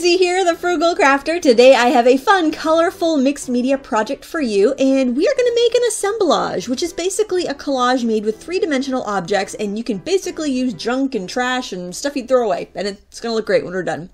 Lindsay here, the Frugal Crafter. Today I have a fun, colorful mixed media project for you, and we are going to make an assemblage, which is basically a collage made with three-dimensional objects, and you can basically use junk and trash and stuff you throw away, and it's going to look great when we're done.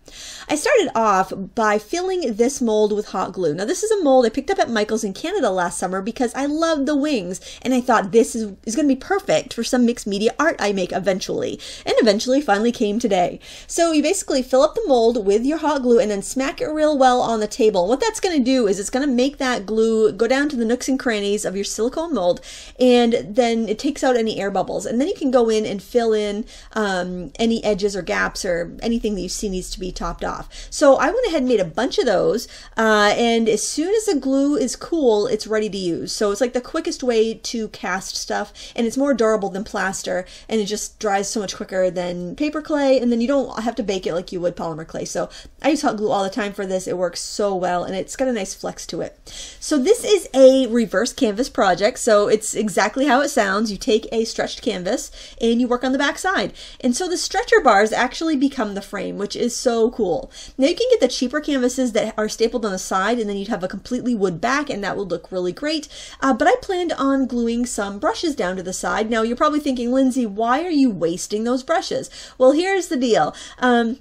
I started off by filling this mold with hot glue. Now this is a mold I picked up at Michael's in Canada last summer because I loved the wings, and I thought this is, is going to be perfect for some mixed media art I make eventually, and eventually finally came today. So you basically fill up the mold with your your hot glue and then smack it real well on the table. What that's going to do is it's going to make that glue go down to the nooks and crannies of your silicone mold and then it takes out any air bubbles. And then you can go in and fill in um, any edges or gaps or anything that you see needs to be topped off. So I went ahead and made a bunch of those uh, and as soon as the glue is cool, it's ready to use. So it's like the quickest way to cast stuff and it's more durable than plaster and it just dries so much quicker than paper clay and then you don't have to bake it like you would polymer clay. So I use hot glue all the time for this. It works so well and it's got a nice flex to it. So this is a reverse canvas project. So it's exactly how it sounds. You take a stretched canvas and you work on the back side. And so the stretcher bars actually become the frame, which is so cool. Now you can get the cheaper canvases that are stapled on the side and then you'd have a completely wood back and that would look really great. Uh, but I planned on gluing some brushes down to the side. Now you're probably thinking, Lindsay, why are you wasting those brushes? Well, here's the deal. Um,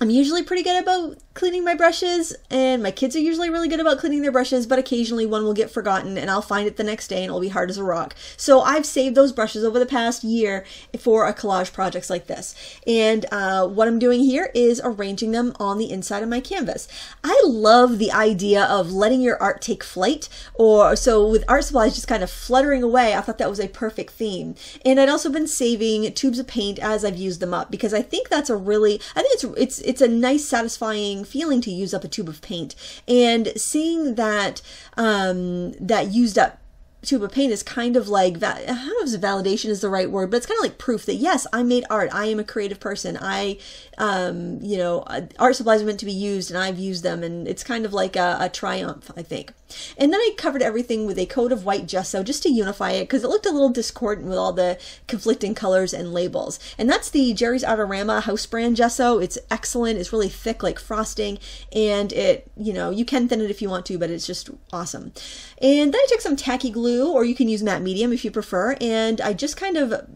I'm usually pretty good about cleaning my brushes, and my kids are usually really good about cleaning their brushes, but occasionally one will get forgotten and I'll find it the next day and it'll be hard as a rock. So I've saved those brushes over the past year for a collage projects like this. And uh, what I'm doing here is arranging them on the inside of my canvas. I love the idea of letting your art take flight, or so with art supplies just kind of fluttering away, I thought that was a perfect theme. And I'd also been saving tubes of paint as I've used them up because I think that's a really, I think it's, it's, it's a nice satisfying feeling to use up a tube of paint. And seeing that um, that used up tube of paint is kind of like I don't know if validation is the right word, but it's kind of like proof that yes, I made art. I am a creative person. I, um, you know, uh, art supplies are meant to be used, and I've used them, and it's kind of like a, a triumph, I think. And then I covered everything with a coat of white gesso just to unify it because it looked a little discordant with all the conflicting colors and labels. And that's the Jerry's Artarama house brand gesso. It's excellent. It's really thick like frosting, and it, you know, you can thin it if you want to, but it's just awesome. And then I took some tacky glue glue, or you can use matte medium if you prefer. And I just kind of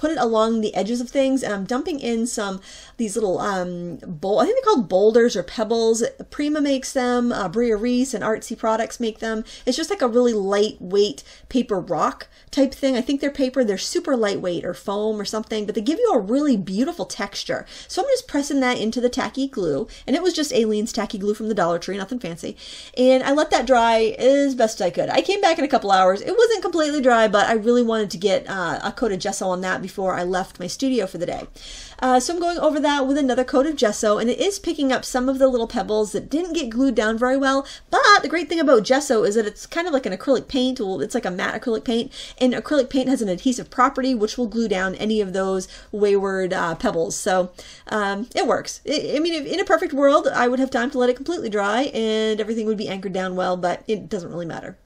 put it along the edges of things and I'm dumping in some these little um bowl I think they're called boulders or pebbles. Prima makes them uh, Brea Reese and Artsy Products make them. It's just like a really lightweight paper rock type thing. I think they're paper. They're super lightweight or foam or something but they give you a really beautiful texture. So I'm just pressing that into the tacky glue and it was just Aleene's tacky glue from the Dollar Tree nothing fancy. And I let that dry as best I could. I came back in a couple hours. It wasn't completely dry but I really wanted to get uh, a coat of gesso on that before I left my studio for the day. Uh, so I'm going over that with another coat of gesso and it is picking up some of the little pebbles that didn't get glued down very well. But the great thing about gesso is that it's kind of like an acrylic paint. Well, it's like a matte acrylic paint and acrylic paint has an adhesive property which will glue down any of those wayward uh, pebbles. So um, it works. I, I mean, in a perfect world, I would have time to let it completely dry and everything would be anchored down well, but it doesn't really matter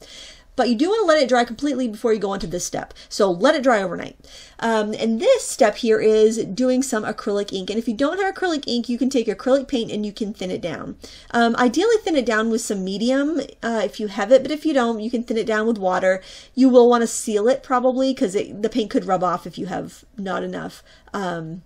but you do want to let it dry completely before you go into this step. So let it dry overnight. Um, and this step here is doing some acrylic ink. And if you don't have acrylic ink, you can take acrylic paint and you can thin it down. Um, ideally thin it down with some medium uh, if you have it, but if you don't, you can thin it down with water. You will want to seal it probably because the paint could rub off if you have not enough um,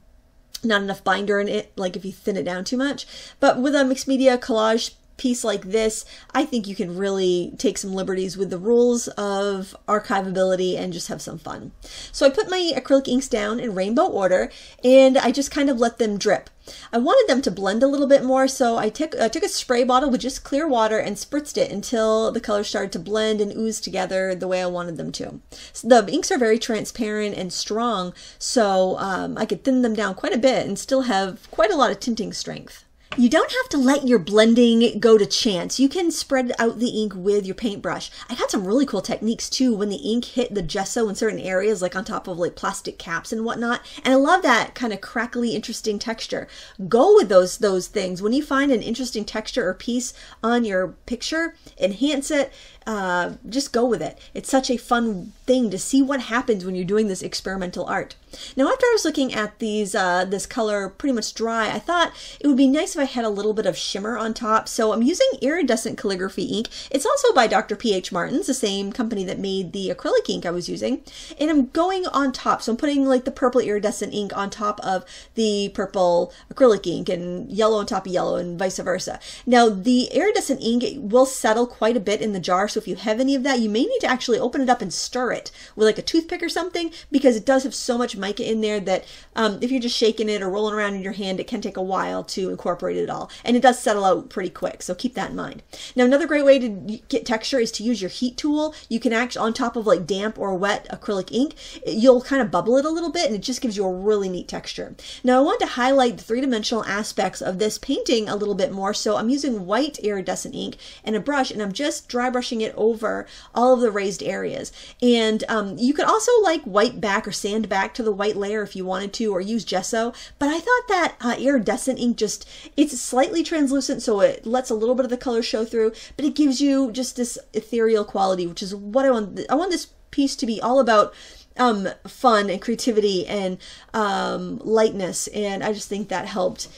not enough binder in it, like if you thin it down too much. But with a mixed media collage piece like this, I think you can really take some liberties with the rules of archivability and just have some fun. So I put my acrylic inks down in rainbow order and I just kind of let them drip. I wanted them to blend a little bit more, so I took, I took a spray bottle with just clear water and spritzed it until the colors started to blend and ooze together the way I wanted them to. So the inks are very transparent and strong, so um, I could thin them down quite a bit and still have quite a lot of tinting strength. You don't have to let your blending go to chance. You can spread out the ink with your paintbrush. I got some really cool techniques too when the ink hit the gesso in certain areas, like on top of like plastic caps and whatnot. And I love that kind of crackly, interesting texture. Go with those those things. When you find an interesting texture or piece on your picture, enhance it uh, just go with it. It's such a fun thing to see what happens when you're doing this experimental art. Now, after I was looking at these, uh, this color pretty much dry, I thought it would be nice if I had a little bit of shimmer on top. So I'm using iridescent calligraphy ink. It's also by Dr. P.H. Martin's, the same company that made the acrylic ink I was using. And I'm going on top. So I'm putting like the purple iridescent ink on top of the purple acrylic ink and yellow on top of yellow and vice versa. Now the iridescent ink will settle quite a bit in the jar. So if you have any of that, you may need to actually open it up and stir it with like a toothpick or something because it does have so much mica in there that um, if you're just shaking it or rolling around in your hand, it can take a while to incorporate it all. And it does settle out pretty quick. So keep that in mind. Now, another great way to get texture is to use your heat tool. You can actually, on top of like damp or wet acrylic ink, you'll kind of bubble it a little bit and it just gives you a really neat texture. Now, I want to highlight the three-dimensional aspects of this painting a little bit more. So I'm using white iridescent ink and a brush and I'm just dry brushing it over all of the raised areas. And um, you could also like white back or sand back to the white layer if you wanted to or use gesso. But I thought that uh, iridescent ink just, it's slightly translucent so it lets a little bit of the color show through, but it gives you just this ethereal quality, which is what I want. I want this piece to be all about um, fun and creativity and um, lightness. And I just think that helped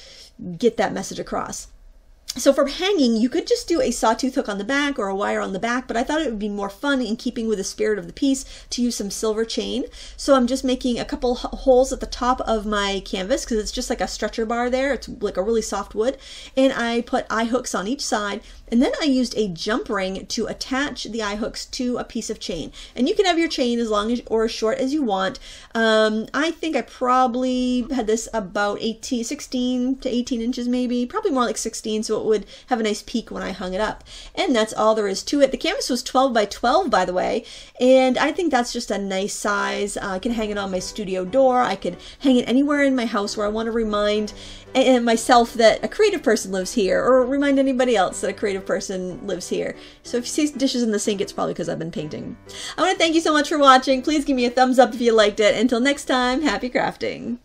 get that message across. So for hanging, you could just do a sawtooth hook on the back or a wire on the back, but I thought it would be more fun in keeping with the spirit of the piece to use some silver chain. So I'm just making a couple holes at the top of my canvas because it's just like a stretcher bar there. It's like a really soft wood. And I put eye hooks on each side and then I used a jump ring to attach the eye hooks to a piece of chain. And you can have your chain as long as or as short as you want. Um, I think I probably had this about 18, 16 to 18 inches maybe, probably more like 16 so it would have a nice peak when I hung it up. And that's all there is to it. The canvas was 12 by 12 by the way, and I think that's just a nice size. Uh, I can hang it on my studio door. I could hang it anywhere in my house where I want to remind and myself that a creative person lives here or remind anybody else that a creative person lives here. So if you see dishes in the sink, it's probably because I've been painting. I want to thank you so much for watching. Please give me a thumbs up if you liked it. Until next time, happy crafting.